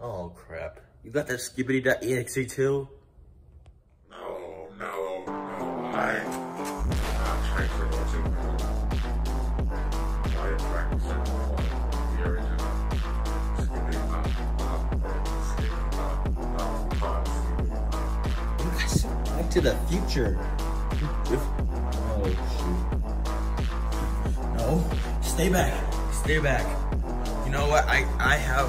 Oh crap. You got that skibidi.exe too? No, no, no, I, I'm trying to watch it. I back to the future. Oh shoot. No, stay back. Stay back. You know what? I I have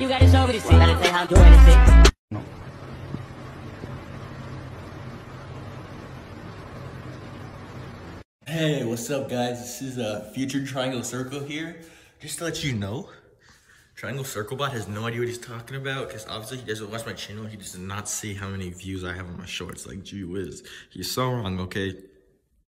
You got it over to see. Gotta say how I'm doing it, see. Hey, what's up guys? This is uh, Future Triangle Circle here. Just to let you know, Triangle Circle Bot has no idea what he's talking about because obviously he doesn't watch my channel. He does not see how many views I have on my shorts. Like, gee whiz. He's so wrong, okay?